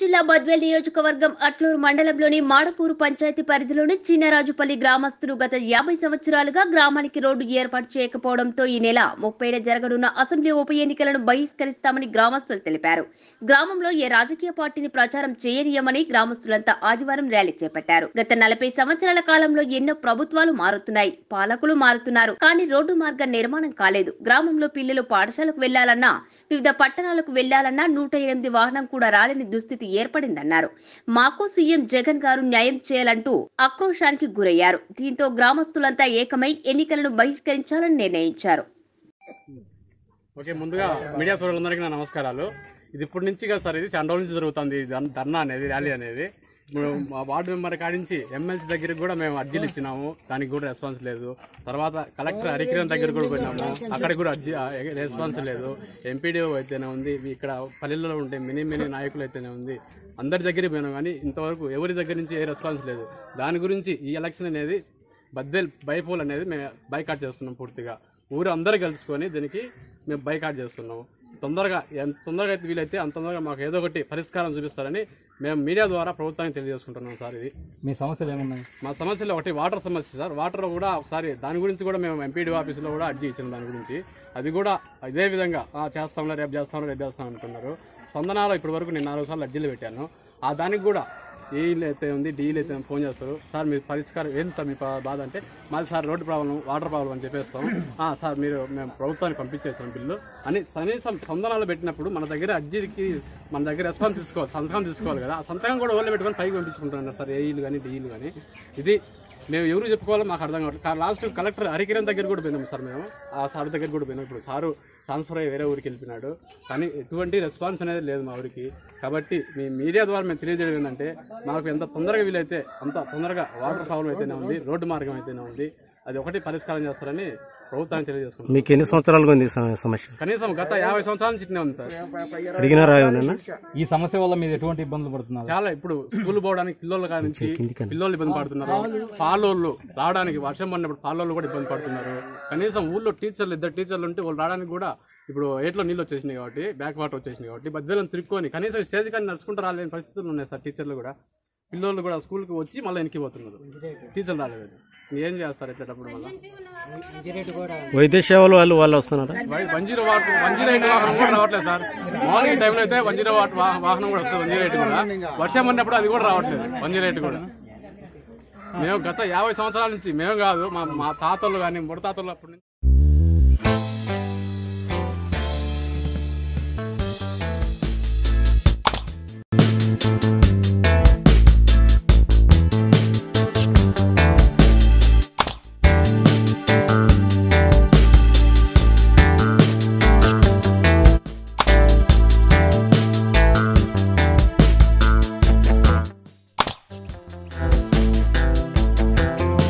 జిల్లా బద్వేల్ నియోజకవర్గం అట్లూరు మండలంలోని మాడపూరు పంచాయతీ పరిధిలోని చిన్నరాజుపల్లి గ్రామస్తులు గత యాభై సంవత్సరాలుగా గ్రామానికి రోడ్డు ఏర్పాటు చేయకపోవడంతో ఈ నెల ముప్పైన జరగనున్న అసెంబ్లీ ఉప ఎన్నికలను బహిష్కరిస్తామని గ్రామస్తులు తెలిపారు. గ్రామంలో ఏ రాజకీయ పార్టీని ప్రచారం చేయనీయమని గ్రామస్తులంతా ఆదివారం ర్యాలీ చేపట్టారు. గత నలభై సంవత్సరాల కాలంలో ఎన్నో ప్రభుత్వాలు మారుతున్నాయి పాలకులు మారుతున్నారు కానీ రోడ్డు మార్గం నిర్మాణం కాలేదు. గ్రామంలో పిల్లలు పాఠశాలకు వెళ్ళాలన్నా వివిధ పట్టణాలకు వెళ్ళాలన్నా నూట ఎనిమిది వాహనం కూడా రాలేని దుస్థితి ఏర్పడిందన్నారు. మాకు సీఎం జగన్ గారు న్యాయం చేయాలంటూ ఆక్రోశానికి గురయ్యారు. దీంతో గ్రామస్తులంతా ఏకమై ఎన్నికలను బహిష్కరించాలని నిర్ణయించారు. ఓకే ముందుగా మీడియా సోదరులందరికీ నా నమస్కారాలు. ఇది ఇప్పటి నుంచి కదా సార్ ఇది చాలా నుంచి జరుగుతుంది ధర్నా- అనేది ర్యాలీ అనేది. మా వార్డు మెంబర్ కాడించి ఎమ్మెల్సీ దగ్గరికి కూడా మేము అర్జీలు ఇచ్చినాము. దానికి కూడా రెస్పాన్స్ లేదు. తర్వాత కలెక్టర్ హరికిరణ్ దగ్గర కూడా పోయినాము. అక్కడికి కూడా అర్జీ రెస్పాన్స్ లేదు. ఎంపీడీఓ అయితేనే ఉంది. ఇక్కడ పల్లెల్లో ఉండే మినీ మినీ నాయకులు అయితేనే ఉంది. అందరి దగ్గరికి పోయినాం కానీ ఇంతవరకు ఎవరి దగ్గర నుంచి ఏ రెస్పాన్స్ లేదు. దాని గురించి ఈ ఎలక్షన్ అనేది బద్దెల్ బైపోల్ అనేది మేము బైకాట్ చేస్తున్నాం పూర్తిగా. ఊరు అందరూ కలుసుకొని దీనికి మేము బైకాట్ చేస్తున్నాము తొందరగా ఎంత తొందరగా అయితే వీలైతే అంత తొందరగా మాకు ఏదో ఒకటి పరిష్కారం చూపిస్తారని మేము మీడియా ద్వారా ప్రభుత్వానికి తెలియజేసుకుంటున్నాం సార్ ఇది. మీ సమస్యలు ఏమున్నాయి? మా సమస్యలో ఒకటి వాటర్ సమస్య సార్. వాటర్ కూడా ఒకసారి దాని గురించి కూడా మేము ఎంపీడీ ఆఫీసులో కూడా అర్జీ ఇచ్చిన దాని గురించి. అది కూడా ఇదే విధంగా "ఆ, చేస్తాంలే రేపు చేస్తాం రేపు చేస్తాం అనుకున్నారు స్పందనలో ఇప్పటి వరకు నేను నాలుగు సార్లు అర్జీలు పెట్టాను. ఆ దానికి కూడా ఏఈలు అయితే ఉంది డీఈలు అయితే ఫోన్ చేస్తారు. సార్ మీరు పరిష్కారం ఏంటి సార్ మీ పా- బాధ అంటే మాది sir road problem water problem అని చెప్పేస్తాం సార్ మీరు మేము ప్రభుత్వానికి పంపించేస్తాం బిల్లు అని కనీసం సందనాలు పెట్టినప్పుడు మన దగ్గర అర్జీకి మన దగ్గర రెస్పాన్స్ తీసుకోవాలి సంతకం తీసుకోవాలి కదా. ఆ సంతకం కూడా ఓళ్ళు పెట్టుకొని పైకి పంపించుకుంటున్నారు సార్ ఏఈలు కానీ డీఈలు కానీ ఇది మేము ఎవరు చెప్పుకోవాలో మాకు అర్థం కావట్లేదు. లాస్ట్ కలెక్టర్ హరికిరణ్ దగ్గర కూడా పోయినాం సార్ మేము. ఆ సార్ దగ్గర కూడా పోయినాం ఇప్పుడు. సారు ట్రాన్స్ఫర్ అయ్యి వేరే ఊరికి వెళ్ళిపోయినాడు. కానీ ఎటువంటి రెస్పాన్స్ అనేది లేదు మా ఊరికి. కాబట్టి మీ మీడియా ద్వారా మేము తెలియజేయడం ఏంటంటే మాకు ఎంత తొందరగా వీలైతే అంత తొందరగా వాటర్ ప్రాబ్లం అయితేనే ఉంది రోడ్డు మార్గం అయితేనే ఉంది అది ఒకటి పరిష్కారం చేస్తారని ప్రభుత్వానికి తెలియజేసుకుంటాం మీకు ఎన్ని సంవత్సరాలుగా ఉంది ఈ సమ- సమస్య? కనీసం గత యాభై సంవత్సరాల నుంచి ఇట్నే ఉంది సార్. అడిగినారా ఎవరైనా ఈ సమస్య వల్ల మీరు ఎటువంటి ఇబ్బందులు పడుతున్నారు? చాలా ఇప్పుడు స్కూల్ పోవడానికి పిల్లలు కానించి పిల్లలు ఇబ్బంది పడుతున్నారు. పాలోళ్ళు రావడానికి వర్షం పడినప్పుడు పాలోళ్ళు కూడా ఇబ్బంది పడుతున్నారు. కనీసం ఊళ్ళో టీచర్లు ఇద్దరు టీచర్లు ఉంటే వాళ్ళు రావడానికి కూడా ఇప్పుడు ఏట్లో నీళ్ళు వచ్చేసినాయి కాబట్టి బ్యాక్ వాటర్ వచ్చేసినాయి కాబట్టి బద్దెలను తిరుక్కొని కనీసం స్టేజ్ కానీ నడుచుకుంటూ రాలేని పరిస్థితులు ఉన్నాయి సార్ టీచర్లు కూడా. పిల్లలు కూడా స్కూల్కి వచ్చి మళ్ళీ వెనక్కి పోతున్నారు. టీచర్లు రాలేదు. ఏం చేస్తారు ఎట్లేటప్పుడు మళ్ళీ? వైద్య సేవలు వాళ్ళు వాళ్ళు వస్తున్నారా? One zero water one zero eight వాహనం కూడా రావట్లేదు సార్. మార్నింగ్ టైంలో అయితే వన్ జీరో వాట్ వాహనం కూడా వస్తుంది వన్ జీరో ఎయిట్ కూడా. వర్షం పడినప్పుడు అది కూడా రావట్లేదు వన్ జీరో ఎయిట్ కూడా. మేము గత యాభై సంవత్సరాల నుంచి మేము కాదు మా మా తాతలు కానీ ముడతాతలు అప్పటి నుంచి